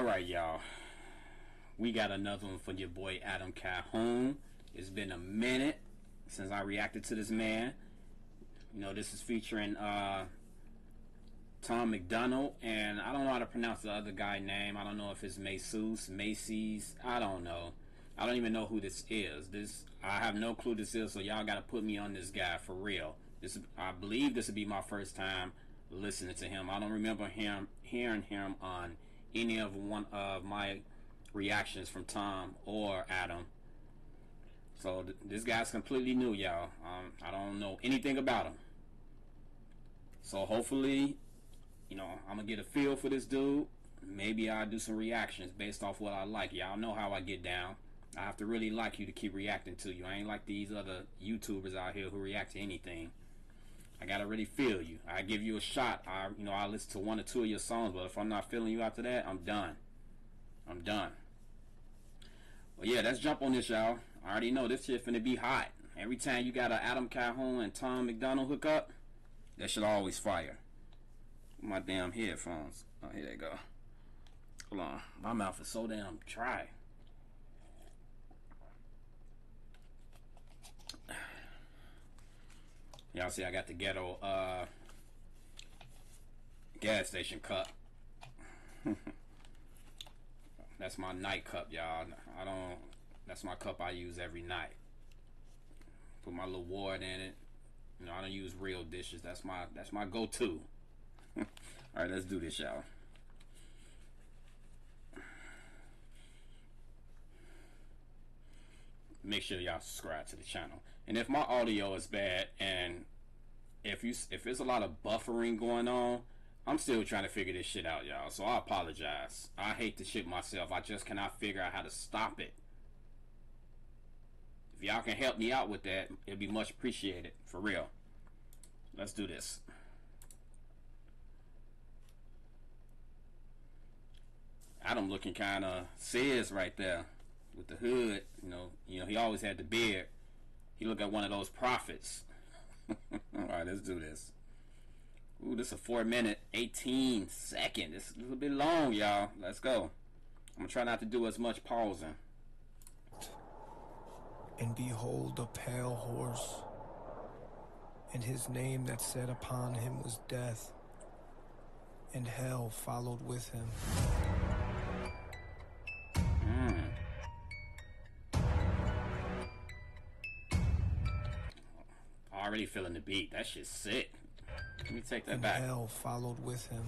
All right, y'all. We got another one for your boy Adam Calhoun. It's been a minute since I reacted to this man. You know, this is featuring uh, Tom MacDonald, and I don't know how to pronounce the other guy name. I don't know if it's Maceus, Macy's. I don't know. I don't even know who this is. This I have no clue this is. So y'all got to put me on this guy for real. This I believe this would be my first time listening to him. I don't remember him hearing him on any of one of my reactions from Tom or Adam. So th this guy's completely new, y'all. Um, I don't know anything about him. So hopefully, you know, I'm gonna get a feel for this dude. Maybe I'll do some reactions based off what I like. Y'all know how I get down. I have to really like you to keep reacting to you. I ain't like these other YouTubers out here who react to anything. I gotta really feel you. I give you a shot. I, you know, I listen to one or two of your songs, but if I'm not feeling you after that, I'm done. I'm done. Well, yeah, let's jump on this, y'all. I already know this shit finna be hot. Every time you got an Adam Calhoun and Tom MacDonald hook up, that should always fire. My damn headphones. Oh, here they go. Hold on. My mouth is so damn dry. Y'all see I got the ghetto uh, gas station cup. that's my night cup, y'all. I don't that's my cup I use every night. Put my little ward in it. You know, I don't use real dishes. That's my that's my go-to. All right, let's do this, y'all. Make sure y'all subscribe to the channel. And if my audio is bad and if you if there's a lot of buffering going on, I'm still trying to figure this shit out, y'all. So I apologize. I hate the shit myself. I just cannot figure out how to stop it. If y'all can help me out with that, it'd be much appreciated. For real. Let's do this. Adam looking kind of serious right there with the hood. You know, you know, he always had the beard. He looked like one of those prophets. All right, let's do this. Ooh, this is a four minute, 18 second. Is a little bit long, y'all. Let's go. I'm gonna try not to do as much pausing. And behold, a pale horse, and his name that sat upon him was Death, and hell followed with him. Already feeling the beat. That shit's sick. Let me take that and back. Hell followed with him.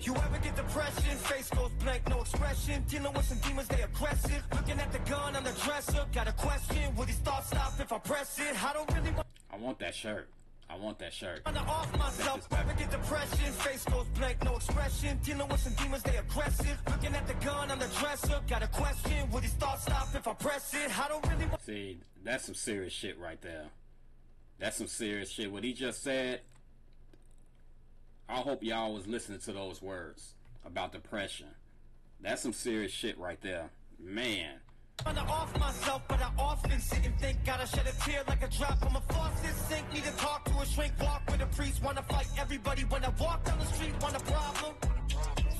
You ever get depression? Face goes blank, no expression. Dealing with some demons, they aggressive. Looking at the gun on the dresser. Got a question. Will these thoughts stop if I press it? I don't really want. I want that shirt. I want that shirt. I'm off myself, ever get depression, face goes blank, no expression. Dealing with some demons, they aggressive. Looking at the gun on the dresser, got a question. Will these thoughts stop if I press it? I don't really want. See, that's some serious shit right there. That's some serious shit. What he just said. I hope y'all was listening to those words about depression. That's some serious shit right there. Man. Trying to off myself, but I often sit and think. Gotta shed a tear like a drop from a faucet Sink, need to talk to a shrink Walk with a priest, wanna fight everybody. When I walk down the street, want a problem?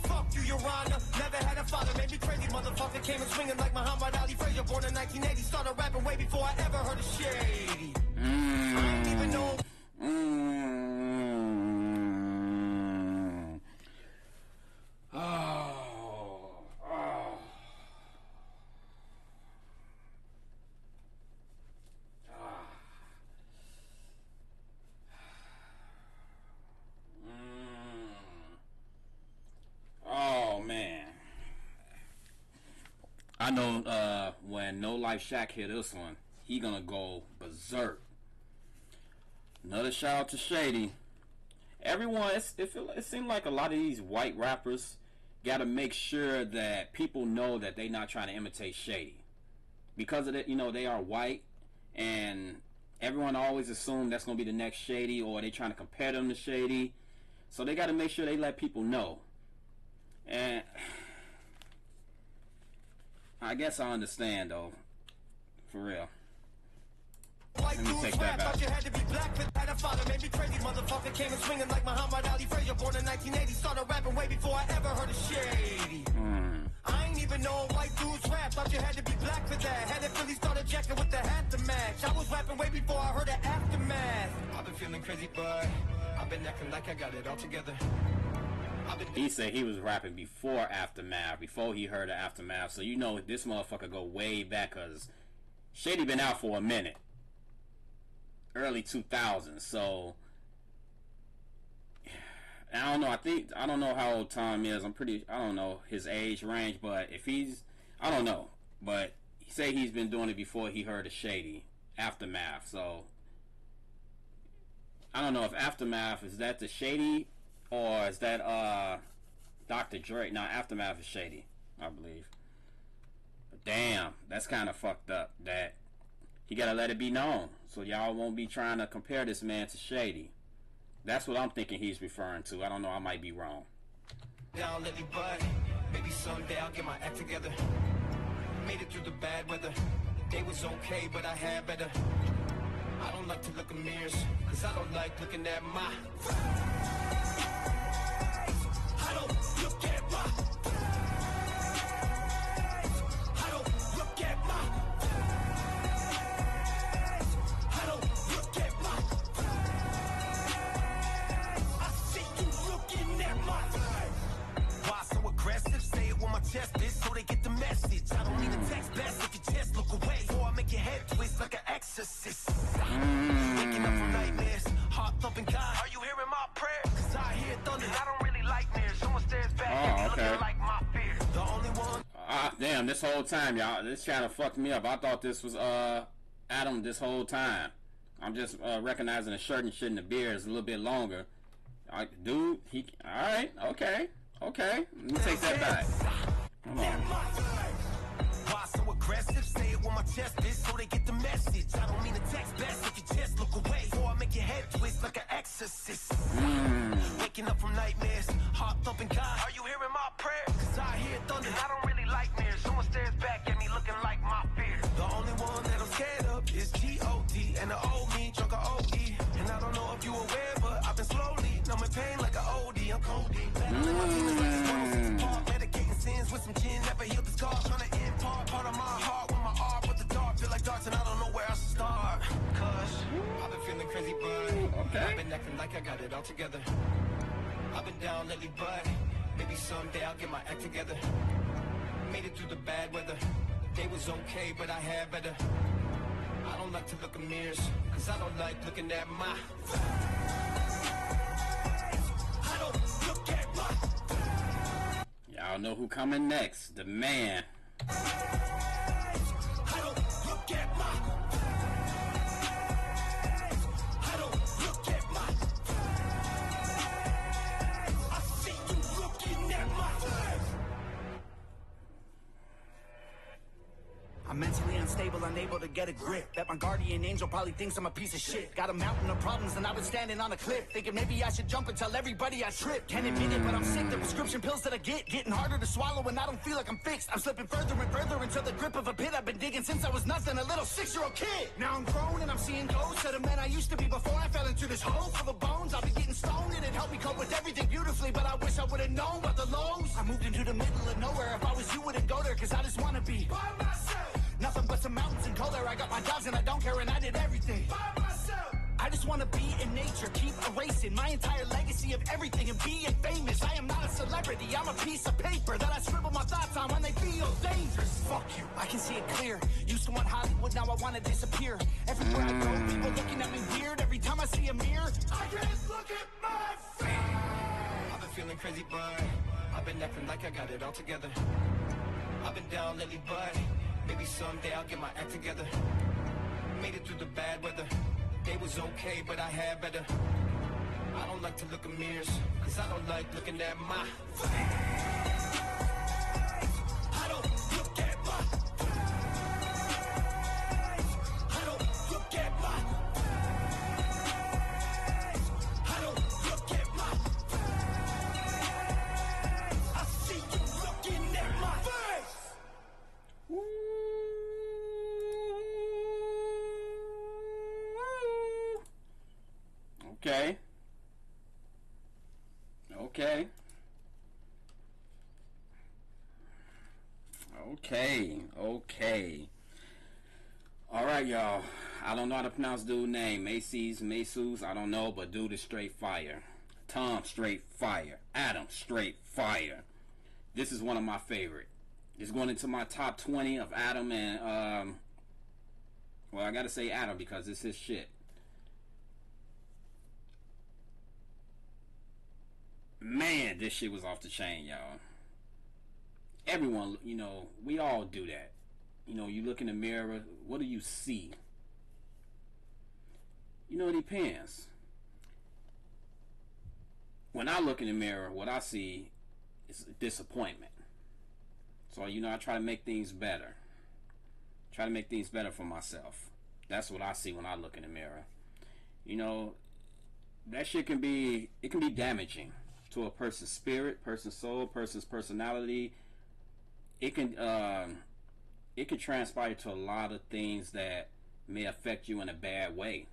Fuck you, your honor. Never had a father, made me crazy. Motherfucker came and swinging like Muhammad Ali Frazier. Born in 1980, started rapping way before I ever heard of shady mm. I ain't even know mm. Oh I know uh, when No Life Shaq hit this one, he gonna go berserk. Another shout out to Shady. Everyone, it, it, seemed like a lot of these white rappers got to make sure that people know that they not trying to imitate Shady. Because of that, you know, they are white, and everyone always assume that's to be the next Shady, or they trying to compare them to Shady. So they got to make sure they let people know. And I guess I understand though. For real. Let me take that back. Thought you had to be black for that. A father made me crazy. Motherfucker came and swinging like Muhammad Ali Frazier. Born in 1980. Started rapping way before I ever heard of shady. Hmm. I ain't even know white dudes rap. Thought you had to be black for that. Had it Philly started jacking with the hat to match. I was rapping way before I heard of aftermath. I've been feeling crazy, but I've been acting like I got it all together. He said he was rapping before Aftermath, before he heard of Aftermath. So you know this motherfucker go way back because Shady been out for a minute. Early 2000s. So I don't know. I think I don't know how old Tom is. I'm pretty. I don't know his age range, but if he's, I don't know. But he say he's been doing it before he heard of Shady Aftermath. So I don't know if Aftermath is that the Shady or is that uh Dr. Dre? Now Aftermath is Shady, I believe. But damn, that's kind of fucked up. That he gotta let it be known, so y'all won't be trying to compare this man to Shady. That's what I'm thinking he's referring to. I don't know. I might be wrong. lately, but maybe someday I'll get my act together. Made it through the bad weather. Was okay, but I had better. I don't like to look in mirrors, cause I don't like looking at my. Look Oh, okay. looking like my fear. The only one. Ah, damn! This whole time, y'all, this channel fucked me up. I thought this was uh Adam this whole time. I'm just uh, recognizing the shirt and shit and the beard is a little bit longer. I, dude, he. All right, okay, okay. Let me take that back. Come on. Why so aggressive? Say it with my chest, bitch, so they get the message. I don't mean to text best if your chest Okay. I've been acting like I got it all together. I've been down lately, but maybe someday I'll get my act together. Made it through the bad weather. Day was okay, but I had better. I don't like to look in mirrors, cause I don't like looking at my. I don't look at my. Y'all know who coming next? The man. I don't look at my. Unable to get a grip. That my guardian angel probably thinks I'm a piece of shit. Got a mountain of problems, and I've been standing on a cliff. Thinking maybe I should jump and tell everybody I tripped. Can't admit it, but I'm sick. The prescription pills that I get getting harder to swallow, and I don't feel like I'm fixed. I'm slipping further and further into the grip of a pit I've been digging since I was nothing, a little six year old kid. Now I'm grown and I'm seeing ghosts of the man I used to be before I fell into this hole full of bones. I'll be getting stoned, and it helped me cope with everything beautifully, but I wish I would have known about the lows. I moved into the middle of nowhere. If I was you, wouldn't go there, cause I just wanna be by my dogs and I don't care, and I did everything by myself. I just wanna be in nature, keep erasing my entire legacy of everything and being famous. I am not a celebrity, I'm a piece of paper that I scribble my thoughts on when they feel dangerous. Fuck you, I can see it clear. Used to want Hollywood, now I wanna disappear. Everywhere I go, people looking at me weird. Every time I see a mirror, I can't look at my feet. I've been feeling crazy, but I've been acting like I got it all together. I've been down lately, but maybe someday I'll get my act together. Made it through the bad weather. Day was okay, but I had better. I don't like to look in mirrors, cause I don't like looking at my. I Okay. Okay. Okay. All right, y'all. I don't know how to pronounce dude name. Macy's, Macy's, I don't know, but dude is straight fire. Tom, straight fire. Adam, straight fire. This is one of my favorite. It's going into my top 20 of Adam and, um, well, I gotta say Adam because it's his shit. Man, this shit was off the chain, y'all. Everyone, you know, we all do that. You know, you look in the mirror, what do you see? You know, it depends. When I look in the mirror, what I see is disappointment. So, you know, I try to make things better. Try to make things better for myself. That's what I see when I look in the mirror. You know, that shit can be it can be damaging to a person's spirit, person's soul, person's personality. It can um, it can transpire to a lot of things that may affect you in a bad way.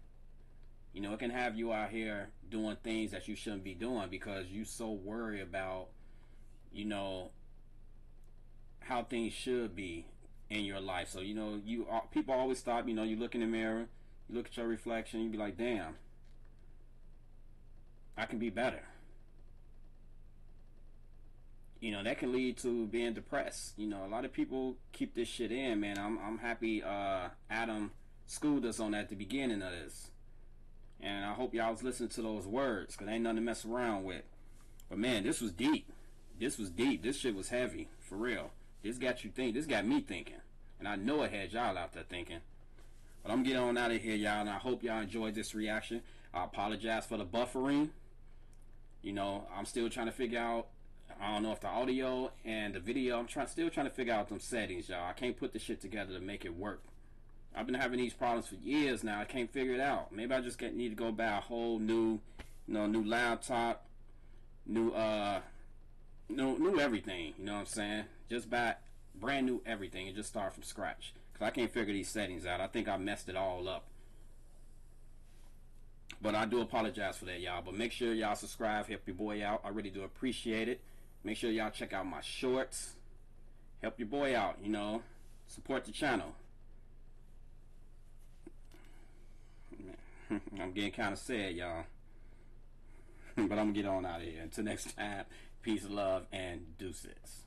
You know, it can have you out here doing things that you shouldn't be doing because you so worry about, you know, how things should be in your life. So you know, you people always stop. You know, you look in the mirror, you look at your reflection, you be like, "Damn, I can be better." You know, that can lead to being depressed. You know, a lot of people keep this shit in, man. I'm I'm happy uh, Adam schooled us on that at the beginning of this. And I hope y'all was listening to those words, cause ain't nothing to mess around with. But man, this was deep. This was deep. This shit was heavy, for real. This got you think. This got me thinking, and I know it had y'all out there thinking. But I'm getting on out of here, y'all, and I hope y'all enjoyed this reaction. I apologize for the buffering. You know, I'm still trying to figure out. I don't know if the audio and the video. I'm trying, still trying to figure out them settings, y'all. I can't put the shit together to make it work. I've been having these problems for years now. I can't figure it out. Maybe I just get, need to go buy a whole new, you know, new laptop, new uh, new new everything. You know what I'm saying? Just buy brand new everything and just start from scratch. Cause I can't figure these settings out. I think I messed it all up. But I do apologize for that, y'all. But make sure y'all subscribe, help your boy out. I really do appreciate it. Make sure y'all check out my shorts. Help your boy out, you know. Support the channel. I'm getting kind of sad, y'all. but I'm going to get on out of here. Until next time, peace, love, and deuces.